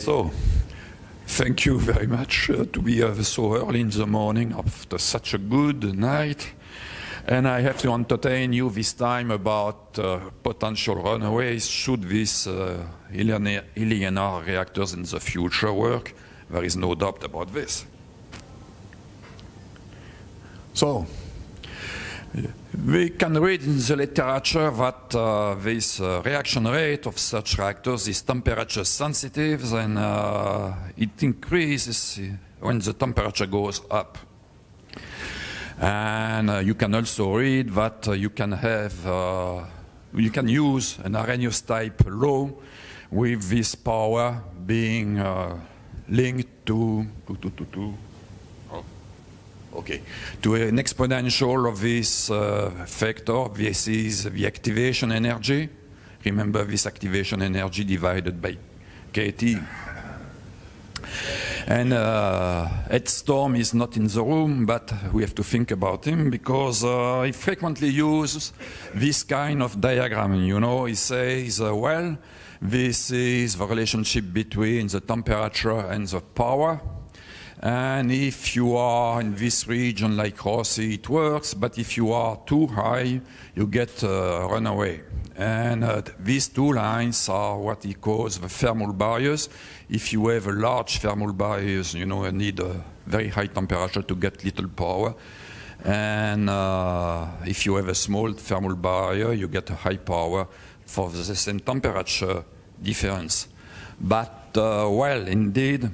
So, thank you very much uh, to be here so early in the morning after such a good night. And I have to entertain you this time about uh, potential runaways should these uh, LENR reactors in the future work. There is no doubt about this. So, we can read in the literature that uh, this uh, reaction rate of such reactors is temperature sensitive and uh, it increases when the temperature goes up. And uh, you can also read that uh, you can have, uh, you can use an Arrhenius type law with this power being linked to, to, to, to, to Okay, to an exponential of this uh, factor, this is the activation energy. Remember this activation energy divided by kT. And uh, Ed Storm is not in the room, but we have to think about him because uh, he frequently uses this kind of diagram. You know, he says, uh, well, this is the relationship between the temperature and the power. And if you are in this region like Rossi, it works, but if you are too high, you get uh, runaway. And uh, these two lines are what he calls the thermal barriers. If you have a large thermal barriers, you know, you need a very high temperature to get little power. And uh, if you have a small thermal barrier, you get a high power for the same temperature difference. But, uh, well, indeed,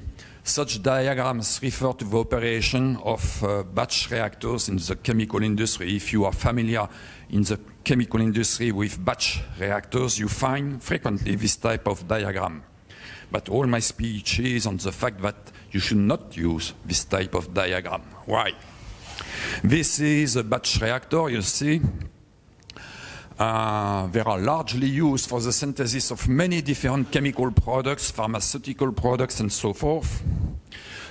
such diagrams refer to the operation of uh, batch reactors in the chemical industry. If you are familiar in the chemical industry with batch reactors, you find frequently this type of diagram. But all my speech is on the fact that you should not use this type of diagram. Why? This is a batch reactor, you see. Uh, they are largely used for the synthesis of many different chemical products, pharmaceutical products, and so forth.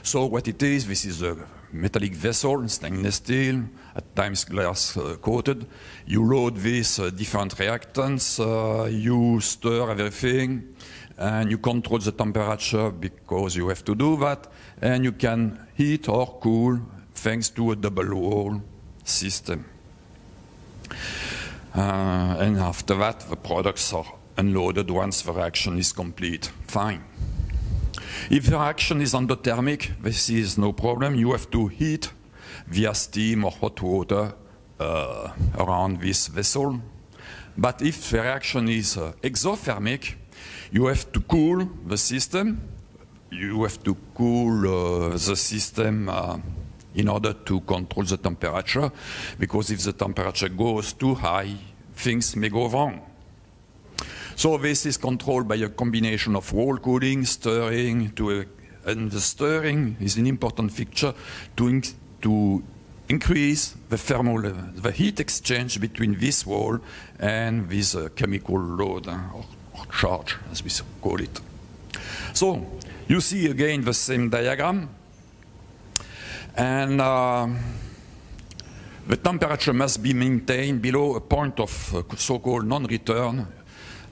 So what it is, this is a metallic vessel, stainless steel, at times glass uh, coated. You load these uh, different reactants, uh, you stir everything, and you control the temperature because you have to do that, and you can heat or cool thanks to a double wall system. Uh, and after that, the products are unloaded once the reaction is complete. Fine. If the reaction is endothermic, this is no problem. You have to heat via steam or hot water uh, around this vessel. But if the reaction is uh, exothermic, you have to cool the system. You have to cool uh, the system uh, in order to control the temperature, because if the temperature goes too high, things may go wrong. So this is controlled by a combination of wall cooling, stirring, to and the stirring is an important feature to, to increase the thermal, the heat exchange between this wall and this uh, chemical load uh, or, or charge, as we call it. So you see again the same diagram. And uh, the temperature must be maintained below a point of uh, so-called non-return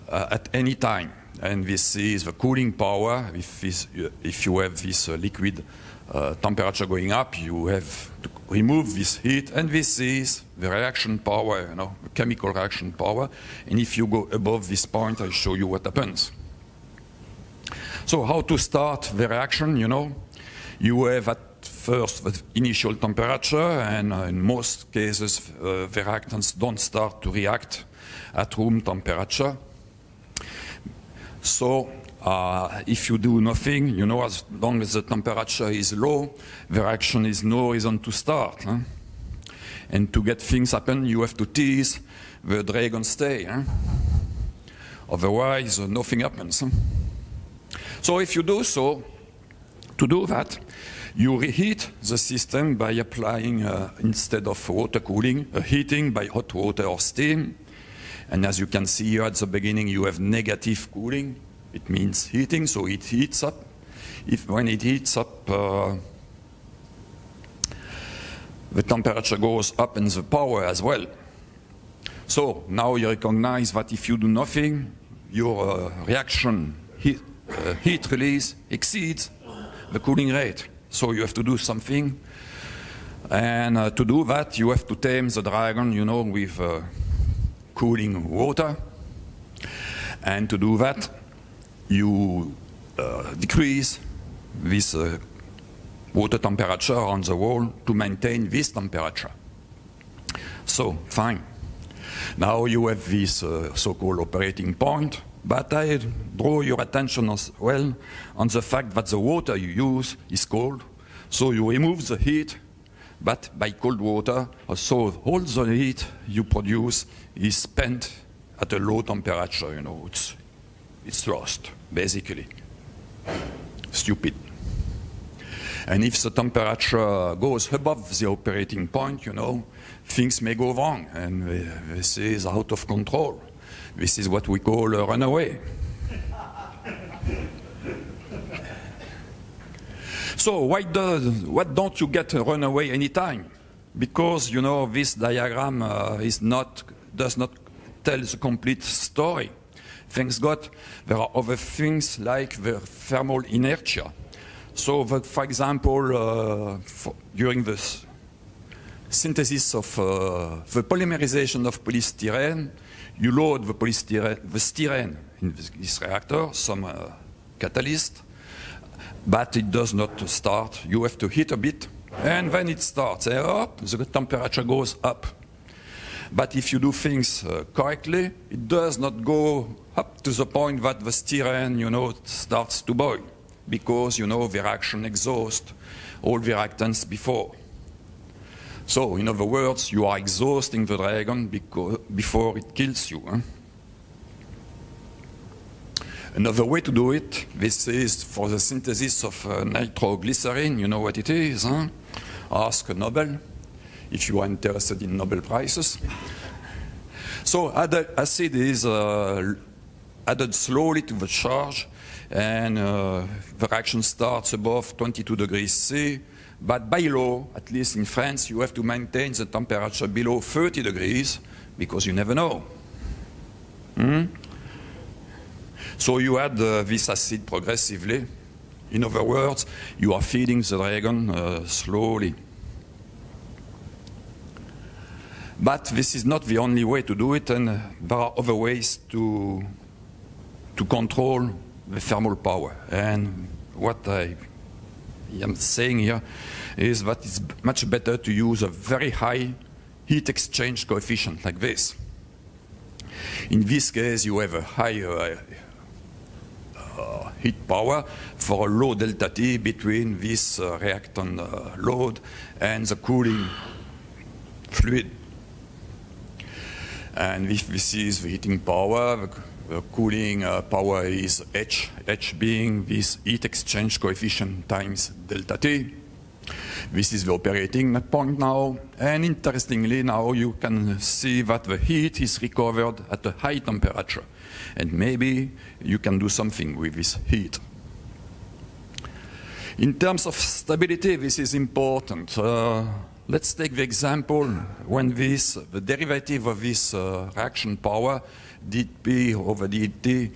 uh, at any time. And this is the cooling power. If, this, uh, if you have this uh, liquid uh, temperature going up, you have to remove this heat. And this is the reaction power, you know, chemical reaction power. And if you go above this point, I'll show you what happens. So how to start the reaction, you know? You have at first the initial temperature, and in most cases, uh, the reactants don't start to react at room temperature. So uh, if you do nothing, you know, as long as the temperature is low, the reaction is no reason to start. Huh? And to get things happen, you have to tease the dragon stay. Huh? Otherwise, uh, nothing happens. Huh? So if you do so, to do that, you reheat the system by applying, uh, instead of water cooling, a heating by hot water or steam. And as you can see here at the beginning, you have negative cooling. It means heating, so it heats up. If when it heats up, uh, the temperature goes up and the power as well. So now you recognize that if you do nothing, your uh, reaction uh, heat release exceeds the cooling rate. So you have to do something. And uh, to do that, you have to tame the dragon, you know, with uh, cooling water. And to do that, you uh, decrease this uh, water temperature on the wall to maintain this temperature. So, fine. Now you have this uh, so-called operating point, but I draw your attention as well on the fact that the water you use is cold. So you remove the heat, but by cold water, so all the heat you produce is spent at a low temperature, you know, it's, it's lost, basically. Stupid. And if the temperature goes above the operating point, you know, things may go wrong, and this is out of control. This is what we call a runaway. so why does, what don't you get a runaway anytime? Because, you know, this diagram uh, is not, does not tell the complete story. Thanks God, there are other things like the thermal inertia. So, that, for example, uh, for, during this synthesis of uh, the polymerization of polystyrene, you load the polystyrene, in this reactor, some uh, catalyst, but it does not start. You have to heat a bit, and then it starts. And up, the temperature goes up. But if you do things uh, correctly, it does not go up to the point that the styrene, you know, starts to boil, because, you know, the reaction exhausts all the reactants before. So, in other words, you are exhausting the dragon before it kills you. Another way to do it, this is for the synthesis of uh, nitroglycerin. You know what it is? Huh? Ask Nobel if you are interested in Nobel Prizes. so, acid is uh, added slowly to the charge, and uh, the reaction starts above 22 degrees C but by law, at least in France, you have to maintain the temperature below 30 degrees because you never know. Hmm? So you add uh, this acid progressively. In other words, you are feeding the dragon uh, slowly. But this is not the only way to do it, and there are other ways to, to control the thermal power. And what I am saying here is that it's much better to use a very high heat exchange coefficient like this. In this case, you have a high uh, uh, heat power for a low delta T between this uh, reactant uh, load and the cooling fluid. And if this is the heating power, the cooling uh, power is H, H being this heat exchange coefficient times delta T. This is the operating point now, and interestingly now you can see that the heat is recovered at a high temperature, and maybe you can do something with this heat. In terms of stability, this is important. Uh, let's take the example when this, the derivative of this uh, reaction power dP over dt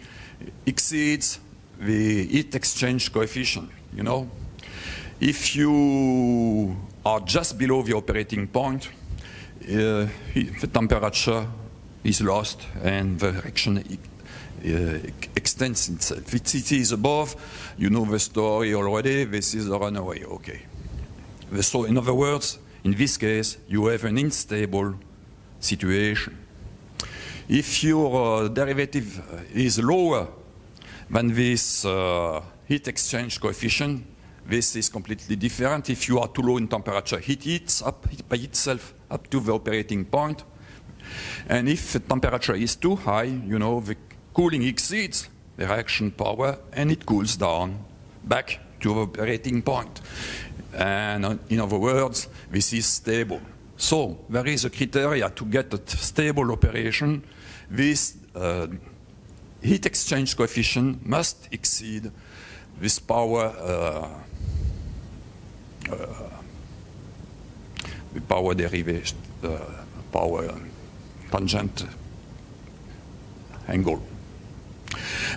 exceeds the heat exchange coefficient, you know. If you are just below the operating point, uh, the temperature is lost and the reaction uh, extends itself. If it is above, you know the story already, this is a runaway, okay. So in other words, in this case, you have an unstable situation. If your uh, derivative is lower than this uh, heat exchange coefficient, this is completely different. If you are too low in temperature, heat heats up by itself up to the operating point. And if the temperature is too high, you know, the cooling exceeds the reaction power and it cools down back to the operating point. And uh, in other words, this is stable. So there is a criteria to get a stable operation this uh, heat exchange coefficient must exceed this power uh, uh, the power derivation, uh, power tangent angle.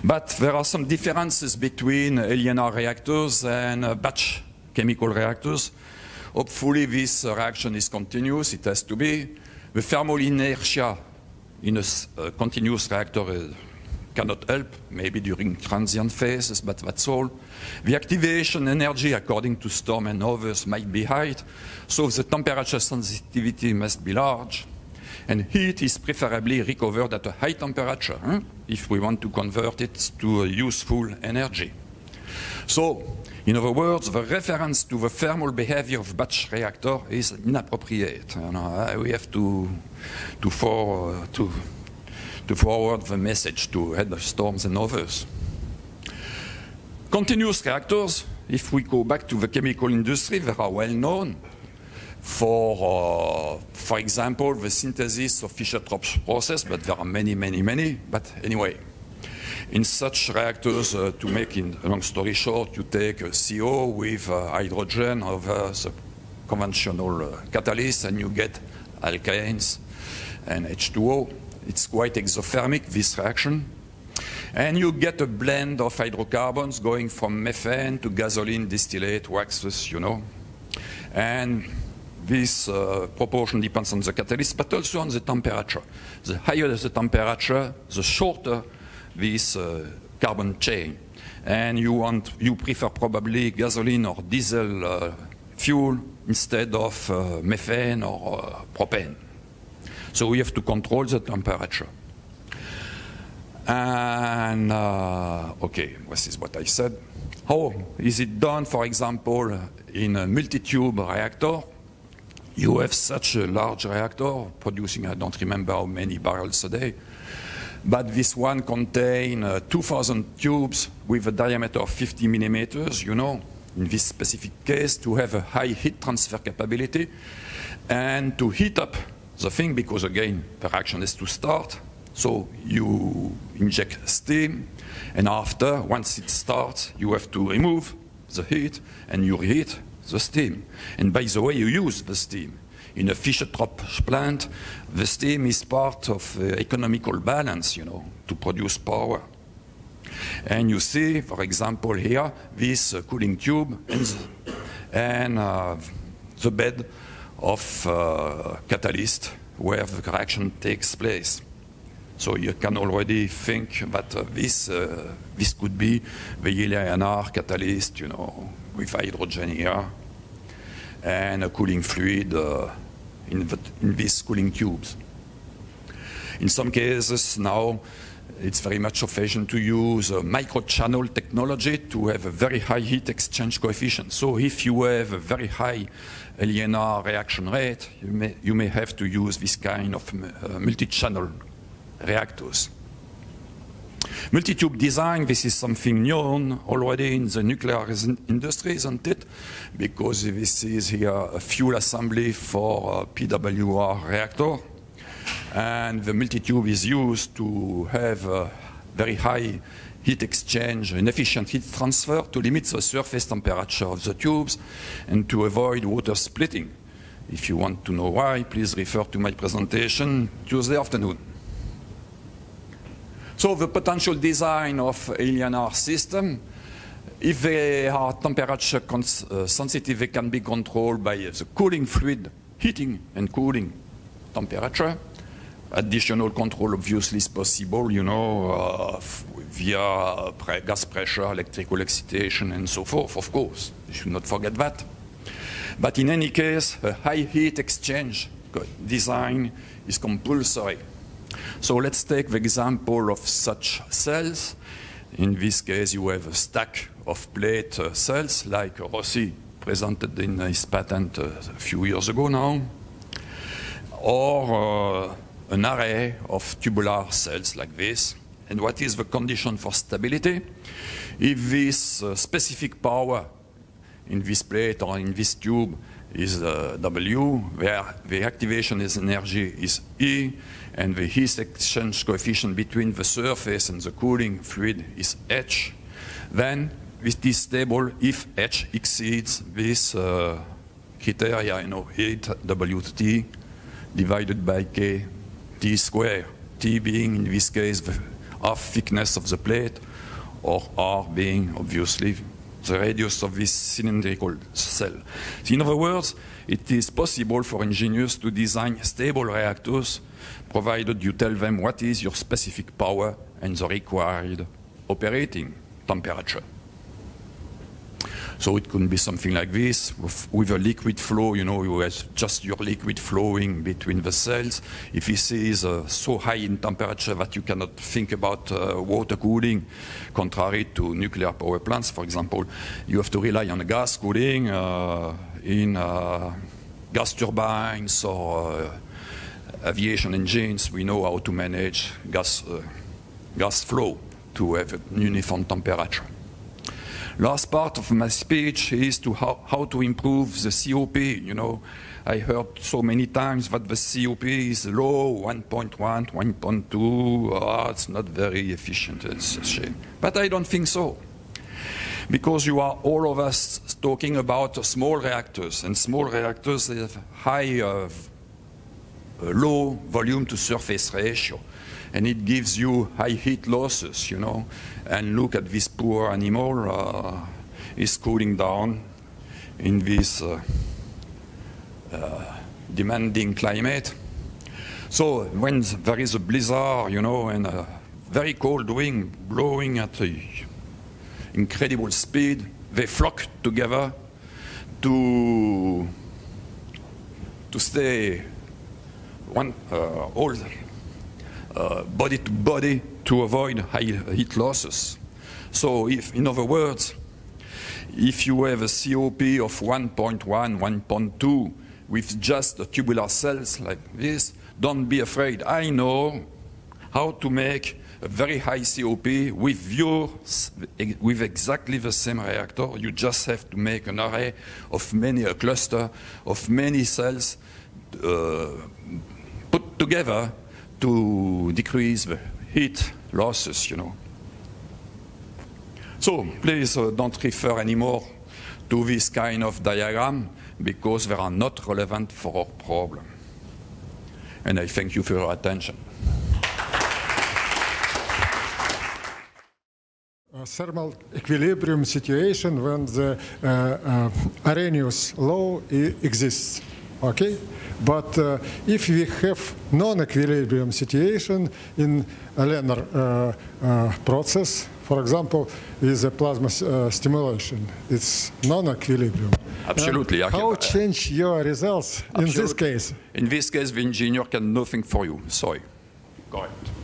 But there are some differences between LENR reactors and uh, batch chemical reactors. Hopefully this uh, reaction is continuous, it has to be. The thermal inertia in a uh, continuous reactor uh, cannot help, maybe during transient phases, but that's all. The activation energy, according to Storm and others, might be high, so the temperature sensitivity must be large. And heat is preferably recovered at a high temperature if we want to convert it to a useful energy. So, in other words, the reference to the thermal behavior of batch reactor is inappropriate. You know, we have to, to, for, uh, to, to forward the message to Storms and others. Continuous reactors, if we go back to the chemical industry, they are well known for, uh, for example, the synthesis of Fischer-Tropsch process, but there are many, many, many. But anyway, in such reactors, uh, to make a long story short, you take a CO with uh, hydrogen of uh, the conventional uh, catalyst and you get alkanes and H2O. It's quite exothermic, this reaction. And you get a blend of hydrocarbons going from methane to gasoline, distillate, waxes, you know. And this uh, proportion depends on the catalyst, but also on the temperature. The higher the temperature, the shorter this uh, carbon chain. And you, want, you prefer probably gasoline or diesel uh, fuel instead of uh, methane or uh, propane. So we have to control the temperature. And, uh, okay, this is what I said. How is it done, for example, in a multi-tube reactor? You have such a large reactor producing, I don't remember how many barrels a day, but this one contains uh, 2,000 tubes with a diameter of 50 millimeters, you know, in this specific case, to have a high heat transfer capability and to heat up the thing because, again, the reaction has to start. So you inject steam, and after, once it starts, you have to remove the heat and you reheat the steam. And by the way, you use the steam. In a Fischer-Tropsch plant, the steam is part of the economical balance, you know, to produce power. And you see, for example, here, this uh, cooling tube and, the, and uh, the bed of uh, catalyst where the reaction takes place. So you can already think that uh, this, uh, this could be the LENR catalyst, you know, with hydrogen here, and a cooling fluid uh, in, the, in these cooling tubes. In some cases now, it's very much of fashion to use a microchannel technology to have a very high heat exchange coefficient. So if you have a very high LENR reaction rate, you may, you may have to use this kind of uh, multi-channel reactors. Multi-tube design, this is something known already in the nuclear industry, isn't it? Because this is here a fuel assembly for uh, a PWR reactor. And the multi-tube is used to have a very high heat exchange and efficient heat transfer to limit the surface temperature of the tubes and to avoid water splitting. If you want to know why, please refer to my presentation Tuesday afternoon. So the potential design of LENR system, if they are temperature uh, sensitive, they can be controlled by the cooling fluid, heating and cooling temperature. Additional control obviously is possible, you know, uh, via pre gas pressure, electrical excitation, and so forth, of course. You should not forget that. But in any case, a high heat exchange design is compulsory. So let's take the example of such cells. In this case, you have a stack of plate uh, cells like Rossi presented in his patent uh, a few years ago now, or uh, an array of tubular cells like this. And what is the condition for stability? If this uh, specific power in this plate or in this tube is uh, W, where the activation is energy is E, and the heat exchange coefficient between the surface and the cooling fluid is H, then with this table, if H exceeds this uh, criteria, you know, heat divided by K T square, T being in this case the half thickness of the plate, or R being obviously the radius of this cylindrical cell. In other words, it is possible for engineers to design stable reactors provided you tell them what is your specific power and the required operating temperature. So it could be something like this with, with, a liquid flow, you know, you have just your liquid flowing between the cells. If this is uh, so high in temperature that you cannot think about uh, water cooling, contrary to nuclear power plants, for example, you have to rely on gas cooling uh, in uh, gas turbines or uh, aviation engines. We know how to manage gas, uh, gas flow to have uniform temperature. Last part of my speech is to how, how to improve the COP. You know, I heard so many times that the COP is low, 1.1, 1.2. Oh, it's not very efficient. It's a shame. But I don't think so. Because you are all of us talking about small reactors, and small reactors have high, uh, low volume to surface ratio and it gives you high heat losses, you know. And look at this poor animal, uh, is cooling down in this uh, uh, demanding climate. So when there is a blizzard, you know, and a very cold wind blowing at incredible speed, they flock together to to stay one uh, all uh, body to body to avoid high heat losses. So if, in other words, if you have a COP of 1.1, 1.2 with just the tubular cells like this, don't be afraid. I know how to make a very high COP with your, with exactly the same reactor. You just have to make an array of many, a cluster of many cells uh, together to decrease the heat losses, you know. So please uh, don't refer anymore to this kind of diagram because they are not relevant for our problem. And I thank you for your attention. A thermal equilibrium situation when the uh, uh, Arrhenius law exists. Okay? But uh, if we have non-equilibrium situation in a LENR uh, uh, process, for example, with a plasma uh, stimulation, it's non-equilibrium. Absolutely. And how change your results Absolutely. in this case? In this case, the engineer can nothing for you. Sorry. Correct.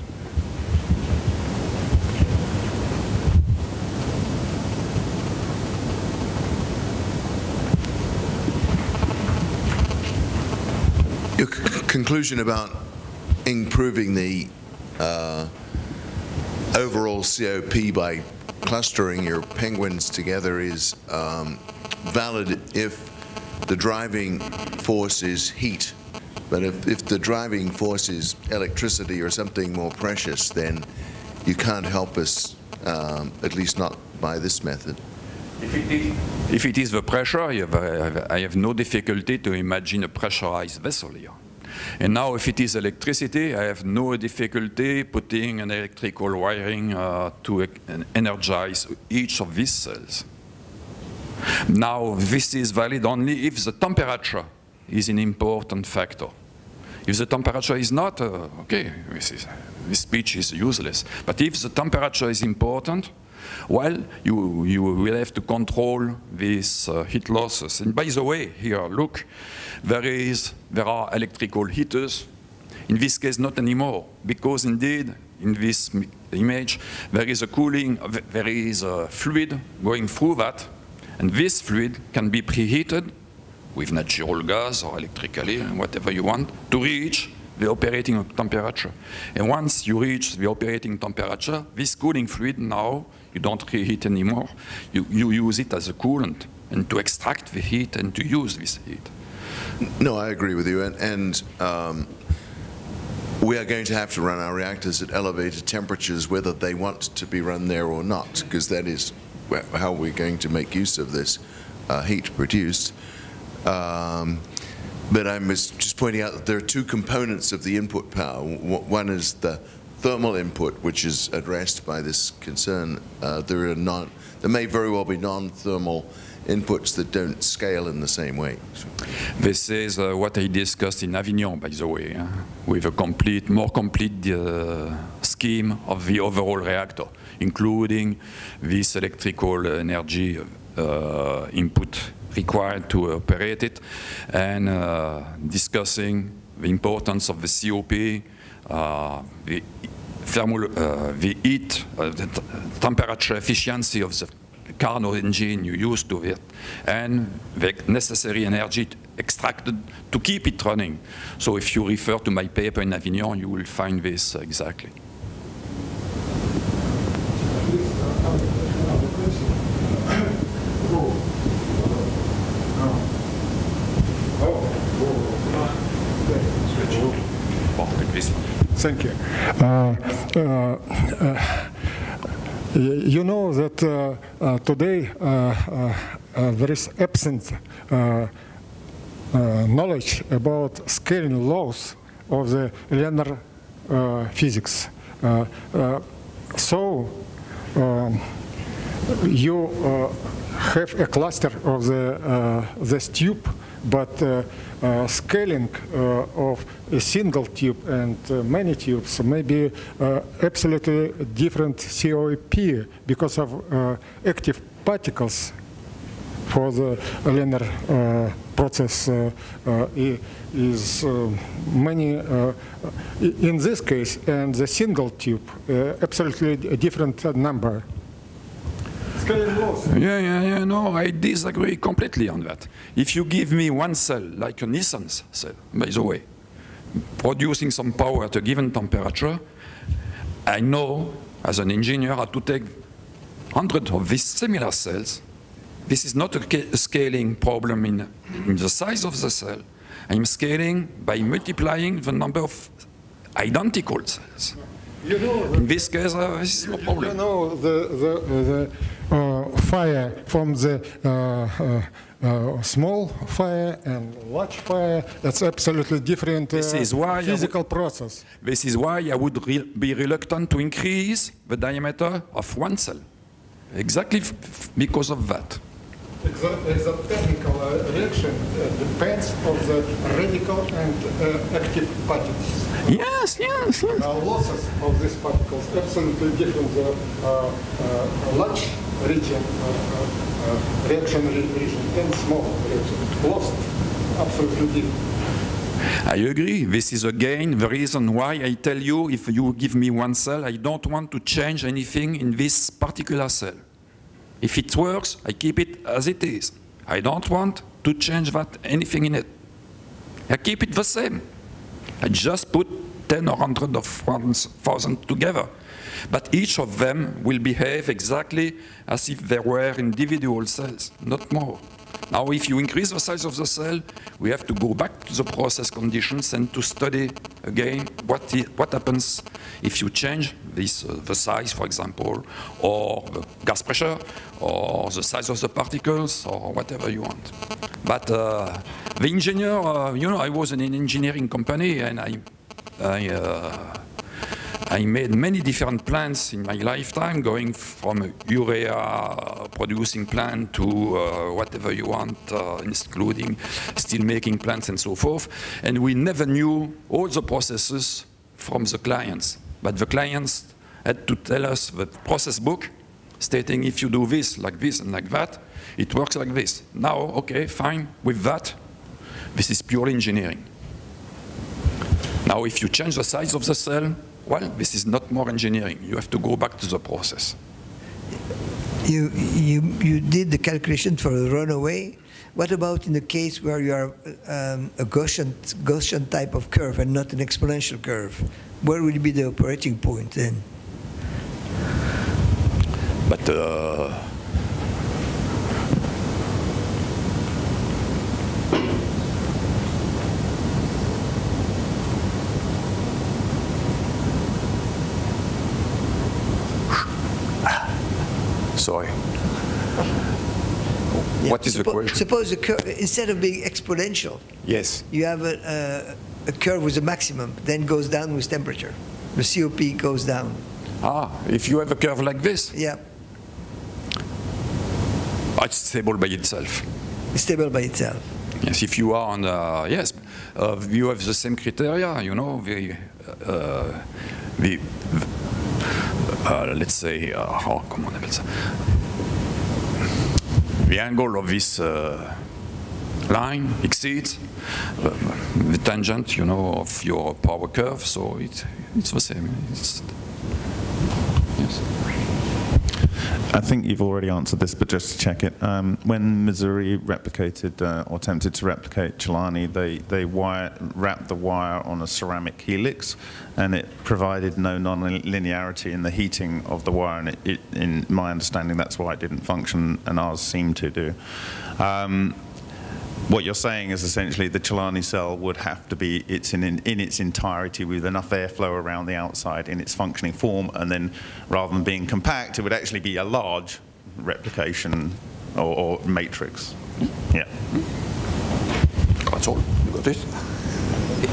Your conclusion about improving the uh, overall COP by clustering your penguins together is um, valid if the driving force is heat. But if, if the driving force is electricity or something more precious, then you can't help us, um, at least not by this method. If it, is, if it is the pressure, I have, I have no difficulty to imagine a pressurized vessel here. And now if it is electricity, I have no difficulty putting an electrical wiring uh, to energize each of these cells. Now this is valid only if the temperature is an important factor. If the temperature is not, uh, okay, this, is, this speech is useless. But if the temperature is important, well, you, you will have to control these uh, heat losses. And by the way, here, look, there, is, there are electrical heaters. In this case, not anymore, because indeed, in this image, there is a cooling, there is a fluid going through that, and this fluid can be preheated with natural gas or electrically, whatever you want, to reach the operating temperature. And once you reach the operating temperature, this cooling fluid now you don't reheat anymore. You, you use it as a coolant and to extract the heat and to use this heat. No, I agree with you. And, and um, we are going to have to run our reactors at elevated temperatures, whether they want to be run there or not, because that is how we're going to make use of this uh, heat produced. Um, but I was just pointing out that there are two components of the input power. One is the thermal input, which is addressed by this concern. Uh, there are there may very well be non-thermal inputs that don't scale in the same way. This is uh, what I discussed in Avignon, by the way, with a complete, more complete uh, scheme of the overall reactor, including this electrical energy uh, input required to operate it, and uh, discussing the importance of the COP, the thermal, uh, the heat, uh, the temperature efficiency of the Carnot engine you use to it, and the necessary energy extracted to keep it running. So if you refer to my paper in Avignon, you will find this exactly. Thank you. Uh, uh, uh, you know that uh, uh, today uh, there is absent knowledge about scaling laws of the LENR physics. So um, you have a cluster of the this tube, but uh, uh, scaling uh, of a single tube and uh, many tubes may be uh, absolutely different COP because of uh, active particles for the LENR process is many, in this case, and the single tube, absolutely different number. Yeah, yeah, yeah, no, I disagree completely on that. If you give me one cell, like a Nissan cell, by the way, producing some power at a given temperature, I know, as an engineer, how to take hundreds of these similar cells. This is not a ca- scaling problem in, in the size of the cell. I'm scaling by multiplying the number of identical cells. You know, In this case, uh, this is no You know, the, the, the uh, fire from the uh, uh, uh, small fire and large fire, that's absolutely different uh, This is why I physical process. This is why I would re- be reluctant to increase the diameter of one cell. Exactly because of that. Exothermical reaction depends on the radical and active particles. Yes, yes, yes. uh, losses of these particles absolutely different. The uh, uh, large region, uh, uh, uh, reaction re- region, and small reaction, lost absolutely different. I agree. This is again the reason why I tell you if you give me one cell, I don't want to change anything in this particular cell. If it works, I keep it as it is. I don't want to change that anything in it. I keep it the same. I just put 10 or 100 of 1,000 together. But each of them will behave exactly as if they were individual cells, not more. Now, if you increase the size of the cell, we have to go back to the process conditions and to study again what, what happens if you change this, uh, the size, for example, or the gas pressure, or the size of the particles, or whatever you want. But uh, the engineer, uh, you know, I was in an engineering company and I, I, I made many different plants in my lifetime, going from urea producing plant to uh, whatever you want, uh, including steel making plants and so forth. And we never knew all the processes from the clients. But the clients had to tell us the process book stating if you do this, like this, and like that, it works like this. Now, okay, fine, with that, this is pure engineering. Now, if you change the size of the cell, well, this is not more engineering. You have to go back to the process. You, you, you did the calculation for a runaway. What about in the case where you are um, a Gaussian, Gaussian type of curve and not an exponential curve? Where will be the operating point then? But uh, sorry. What is the Suppo- question? Suppose the curve, instead of being exponential, Yes. you have a, a, curve with a maximum, then goes down with temperature. The COP goes down. Ah, if you have a curve like this, Yeah, ah, it's stable by itself. it's stable by itself. Yes, if you are on, uh, yes, uh, you have the same criteria, you know, the, uh, the, uh, let's say, uh, oh, comment on appelle ça? The angle of this uh, line exceeds the tangent, you know, of your power curve, so it, it's the same. It's, yes. I think you've already answered this, but just to check it. Um, when Missouri replicated uh, or attempted to replicate Celani, they, they wire, wrapped the wire on a ceramic helix, and it provided no non-linearity in the heating of the wire. And it, it, in my understanding, that's why it didn't function, and ours seemed to do. Um, what you're saying is essentially the Celani cell would have to be it's in, in, in its entirety with enough airflow around the outside in its functioning form, and then rather than being compact, it would actually be a large replication or, or matrix. Yeah. That's all. You got it?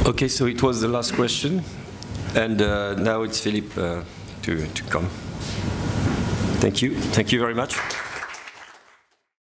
Okay, so it was the last question, and uh, now it's Philippe uh, to, to come. Thank you. Thank you very much.